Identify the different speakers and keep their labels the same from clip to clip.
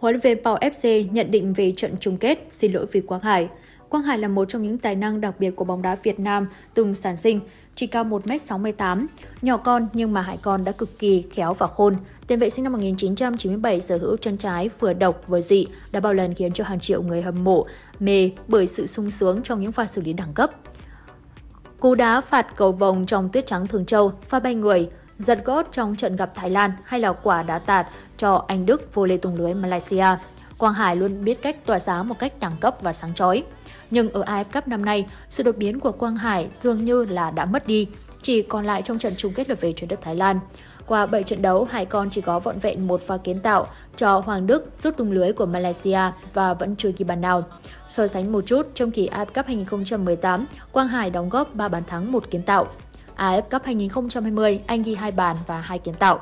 Speaker 1: Huấn luyện viên Pau FC nhận định về trận chung kết, xin lỗi vì Quang Hải. Quang Hải là một trong những tài năng đặc biệt của bóng đá Việt Nam từng sản sinh, chỉ cao 1m68, nhỏ con nhưng mà Hải con đã cực kỳ khéo và khôn. Tiền vệ sinh năm 1997 sở hữu chân trái vừa độc vừa dị đã bao lần khiến cho hàng triệu người hâm mộ mê bởi sự sung sướng trong những pha xử lý đẳng cấp. Cú đá phạt cầu vồng trong tuyết trắng Thường Châu, pha bay người, giật gót trong trận gặp Thái Lan hay là quả đá tạt cho Anh Đức vô lê tung lưới Malaysia. Quang Hải luôn biết cách tỏa sáng một cách đẳng cấp và sáng chói. Nhưng ở AF Cup năm nay, sự đột biến của Quang Hải dường như là đã mất đi, chỉ còn lại trong trận chung kết lượt về trên đất Thái Lan. Qua 7 trận đấu, Hải Con chỉ có vọn vẹn một pha kiến tạo cho Hoàng Đức rút tung lưới của Malaysia và vẫn chưa ghi bàn nào. So sánh một chút, trong kỳ AF Cup 2018, Quang Hải đóng góp 3 bàn thắng, một kiến tạo. AF Cup 2020, anh ghi hai bàn và hai kiến tạo.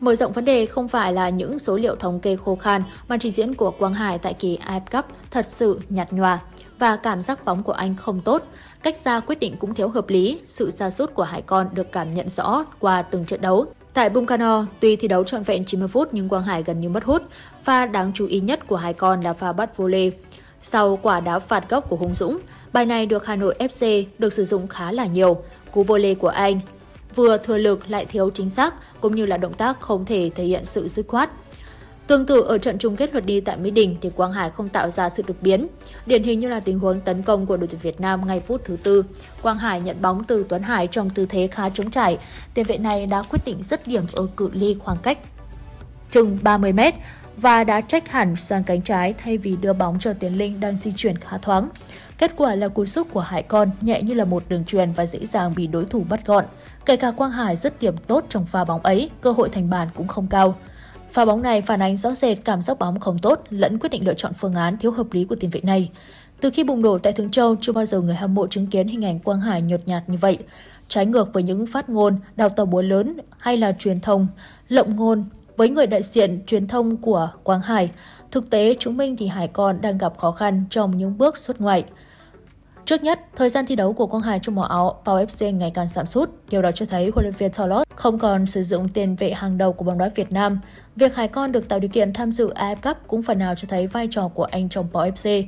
Speaker 1: Mở rộng vấn đề không phải là những số liệu thống kê khô khan mà trình diễn của Quang Hải tại kỳ AF Cup thật sự nhạt nhòa và cảm giác bóng của anh không tốt. Cách ra quyết định cũng thiếu hợp lý, sự sa sút của Hải Con được cảm nhận rõ qua từng trận đấu. Tại Bungkano, tuy thi đấu trọn vẹn 90 phút nhưng Quang Hải gần như mất hút. Pha đáng chú ý nhất của Hải Con là pha bắt vô lê Sau quả đá phạt góc của Hùng Dũng, bài này được Hà Nội FC được sử dụng khá là nhiều. Cú volley của anh vừa thừa lực lại thiếu chính xác, cũng như là động tác không thể thể hiện sự dứt khoát. Tương tự, ở trận chung kết lượt đi tại Mỹ Đình thì Quang Hải không tạo ra sự đột biến. Điển hình như là tình huống tấn công của đội tuyển Việt Nam ngay phút thứ tư. Quang Hải nhận bóng từ Tuấn Hải trong tư thế khá trống trải. Tiền vệ này đã quyết định dứt điểm ở cự ly khoảng cách chừng 30 m và đã trách hẳn sang cánh trái thay vì đưa bóng cho Tiến Linh đang di chuyển khá thoáng. Kết quả là cú sút của Hải Con nhẹ như là một đường truyền và dễ dàng bị đối thủ bắt gọn. Kể cả Quang Hải rất điểm tốt trong pha bóng ấy, cơ hội thành bàn cũng không cao. Pha bóng này phản ánh rõ rệt cảm giác bóng không tốt lẫn quyết định lựa chọn phương án thiếu hợp lý của tiền vệ này. Từ khi bùng nổ tại Thường Châu, chưa bao giờ người hâm mộ chứng kiến hình ảnh Quang Hải nhợt nhạt như vậy. Trái ngược với những phát ngôn, đào tàu búa lớn hay là truyền thông, lộng ngôn với người đại diện truyền thông của Quang Hải, thực tế chứng minh thì Hải còn đang gặp khó khăn trong những bước xuất ngoại. Trước nhất, thời gian thi đấu của Quang Hải trong màu áo Pau FC ngày càng giảm sút. Điều đó cho thấy huấn luyện viên Tolot không còn sử dụng tiền vệ hàng đầu của bóng đá Việt Nam. Việc Hải Con được tạo điều kiện tham dự AF Cup cũng phần nào cho thấy vai trò của anh trong Pau FC.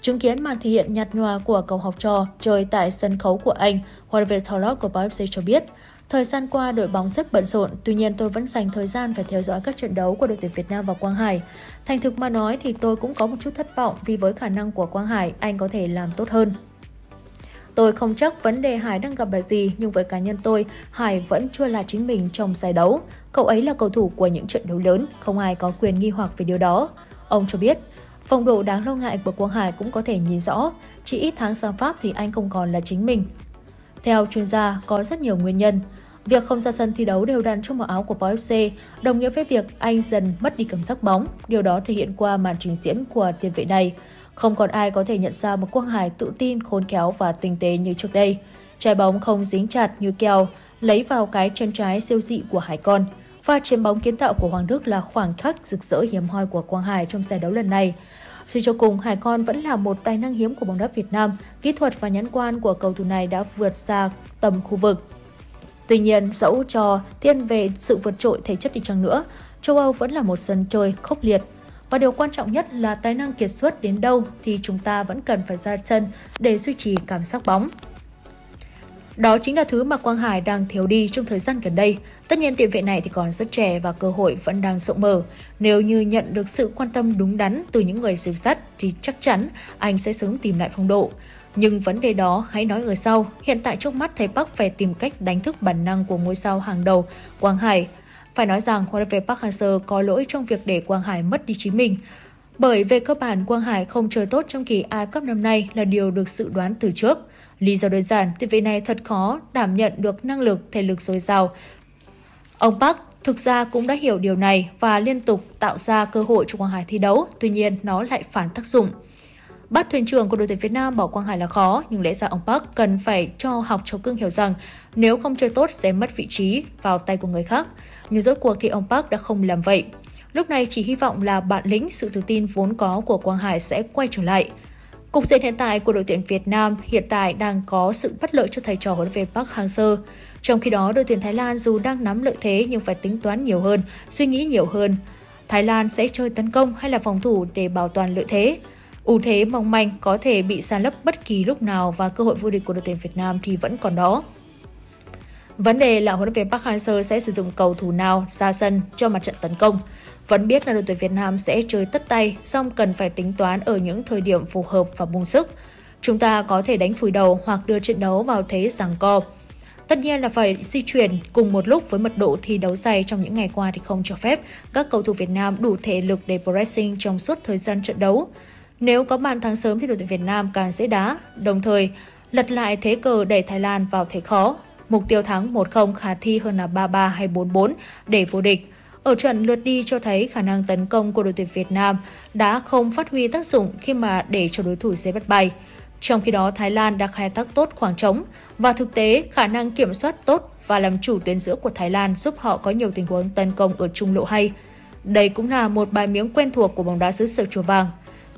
Speaker 1: Chứng kiến màn thể hiện nhạt nhòa của cầu học trò chơi tại sân khấu của anh, huấn luyện viên Tolot của Pau FC cho biết, Thời gian qua đội bóng rất bận rộn, tuy nhiên tôi vẫn dành thời gian phải theo dõi các trận đấu của đội tuyển Việt Nam và Quang Hải. Thành thực mà nói thì tôi cũng có một chút thất vọng vì với khả năng của Quang Hải, anh có thể làm tốt hơn. Tôi không chắc vấn đề Hải đang gặp là gì, nhưng với cá nhân tôi, Hải vẫn chưa là chính mình trong giải đấu. Cậu ấy là cầu thủ của những trận đấu lớn, không ai có quyền nghi hoặc về điều đó. Ông cho biết, phong độ đáng lo ngại của Quang Hải cũng có thể nhìn rõ, chỉ ít tháng sang Pháp thì anh không còn là chính mình. Theo chuyên gia, có rất nhiều nguyên nhân. Việc không ra sân thi đấu đều đặn trong màu áo của Paul FC đồng nghĩa với việc anh dần mất đi cảm giác bóng. Điều đó thể hiện qua màn trình diễn của tiền vệ này. Không còn ai có thể nhận ra một Quang Hải tự tin, khôn khéo và tinh tế như trước đây. Trái bóng không dính chặt như keo, lấy vào cái chân trái siêu dị của Hải Con. Và chiếm bóng kiến tạo của Hoàng Đức là khoảng khắc rực rỡ hiếm hoi của Quang Hải trong giải đấu lần này. Suy cho cùng, Hải Con vẫn là một tài năng hiếm của bóng đá Việt Nam. Kỹ thuật và nhãn quan của cầu thủ này đã vượt xa tầm khu vực. Tuy nhiên, dẫu cho thiên về sự vượt trội thể chất đi chăng nữa, châu Âu vẫn là một sân chơi khốc liệt. Và điều quan trọng nhất là tài năng kiệt xuất đến đâu thì chúng ta vẫn cần phải ra chân để duy trì cảm giác bóng. Đó chính là thứ mà Quang Hải đang thiếu đi trong thời gian gần đây. Tất nhiên tiền vệ này thì còn rất trẻ và cơ hội vẫn đang rộng mở. Nếu như nhận được sự quan tâm đúng đắn từ những người siêu sắt thì chắc chắn anh sẽ sớm tìm lại phong độ. Nhưng vấn đề đó hãy nói ở sau. Hiện tại trước mắt thầy Park phải tìm cách đánh thức bản năng của ngôi sao hàng đầu Quang Hải. Phải nói rằng huấn luyện viên Park Hang-seo có lỗi trong việc để Quang Hải mất đi chính mình. Bởi về cơ bản, Quang Hải không chơi tốt trong kỳ AFF Cup năm nay là điều được dự đoán từ trước. Lý do đơn giản, tiền vệ này thật khó đảm nhận được năng lực, thể lực dồi dào. Ông Park thực ra cũng đã hiểu điều này và liên tục tạo ra cơ hội cho Quang Hải thi đấu, tuy nhiên nó lại phản tác dụng. Bắt thuyền trưởng của đội tuyển Việt Nam bỏ Quang Hải là khó, nhưng lẽ ra ông Park cần phải cho học trò cưng hiểu rằng nếu không chơi tốt sẽ mất vị trí vào tay của người khác. Nhưng rốt cuộc thì ông Park đã không làm vậy. Lúc này chỉ hy vọng là bản lĩnh, sự tự tin vốn có của Quang Hải sẽ quay trở lại. Cục diện hiện tại của đội tuyển Việt Nam hiện tại đang có sự bất lợi cho thầy trò huấn luyện viên Park Hang-seo. Trong khi đó, đội tuyển Thái Lan dù đang nắm lợi thế nhưng phải tính toán nhiều hơn, suy nghĩ nhiều hơn. Thái Lan sẽ chơi tấn công hay là phòng thủ để bảo toàn lợi thế ưu thế mong manh có thể bị san lấp bất kỳ lúc nào và cơ hội vô địch của đội tuyển Việt Nam thì vẫn còn đó. Vấn đề là huấn luyện viên Park Hang-seo sẽ sử dụng cầu thủ nào ra sân cho mặt trận tấn công. Vẫn biết là đội tuyển Việt Nam sẽ chơi tất tay, song cần phải tính toán ở những thời điểm phù hợp và bung sức. Chúng ta có thể đánh phủi đầu hoặc đưa trận đấu vào thế giằng co. Tất nhiên là phải di chuyển cùng một lúc với mật độ thi đấu dày trong những ngày qua thì không cho phép các cầu thủ Việt Nam đủ thể lực để pressing trong suốt thời gian trận đấu. Nếu có bàn thắng sớm thì đội tuyển Việt Nam càng dễ đá, đồng thời lật lại thế cờ đẩy Thái Lan vào thế khó. Mục tiêu thắng 1-0 khả thi hơn là 3-3 hay 4-4 để vô địch. Ở trận lượt đi cho thấy khả năng tấn công của đội tuyển Việt Nam đã không phát huy tác dụng khi mà để cho đối thủ dễ bắt bay. Trong khi đó, Thái Lan đã khai thác tốt khoảng trống và thực tế khả năng kiểm soát tốt và làm chủ tuyến giữa của Thái Lan giúp họ có nhiều tình huống tấn công ở trung lộ hay. Đây cũng là một bài miếng quen thuộc của bóng đá xứ sở chùa vàng.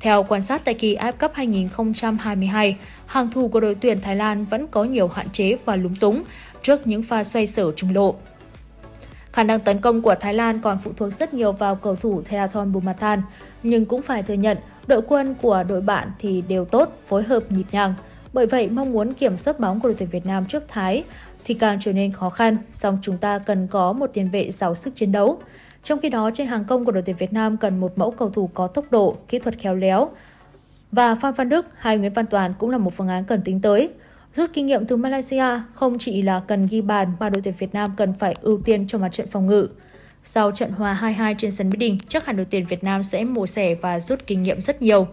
Speaker 1: Theo quan sát tại kỳ AF Cup 2022, hàng thủ của đội tuyển Thái Lan vẫn có nhiều hạn chế và lúng túng trước những pha xoay sở trung lộ. Khả năng tấn công của Thái Lan còn phụ thuộc rất nhiều vào cầu thủ Theathon Bumathan, nhưng cũng phải thừa nhận đội quân của đội bạn thì đều tốt, phối hợp nhịp nhàng. Bởi vậy, mong muốn kiểm soát bóng của đội tuyển Việt Nam trước Thái thì càng trở nên khó khăn, song chúng ta cần có một tiền vệ giàu sức chiến đấu. Trong khi đó, trên hàng công của đội tuyển Việt Nam cần một mẫu cầu thủ có tốc độ, kỹ thuật khéo léo. Và Phan Văn Đức hay Nguyễn Văn Toàn cũng là một phương án cần tính tới. Rút kinh nghiệm từ Malaysia không chỉ là cần ghi bàn mà đội tuyển Việt Nam cần phải ưu tiên cho mặt trận phòng ngự. Sau trận hòa 2-2 trên sân Mỹ Đình, chắc hẳn đội tuyển Việt Nam sẽ mổ xẻ và rút kinh nghiệm rất nhiều.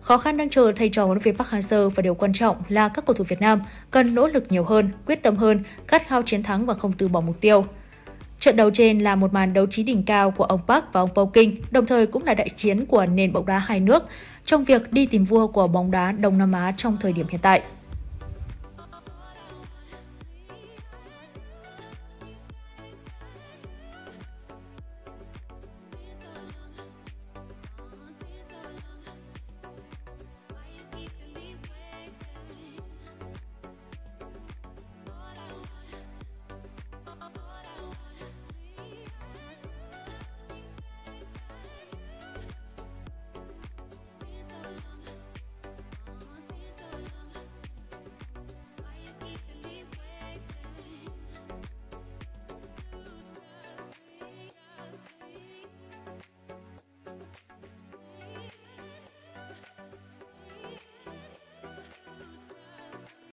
Speaker 1: Khó khăn đang chờ thầy trò huấn luyện Park Hang-seo và điều quan trọng là các cầu thủ Việt Nam cần nỗ lực nhiều hơn, quyết tâm hơn, khát khao chiến thắng và không từ bỏ mục tiêu. Trận đấu trên là một màn đấu trí đỉnh cao của ông Park và ông Poking, đồng thời cũng là đại chiến của nền bóng đá hai nước trong việc đi tìm vua của bóng đá Đông Nam Á trong thời điểm hiện tại.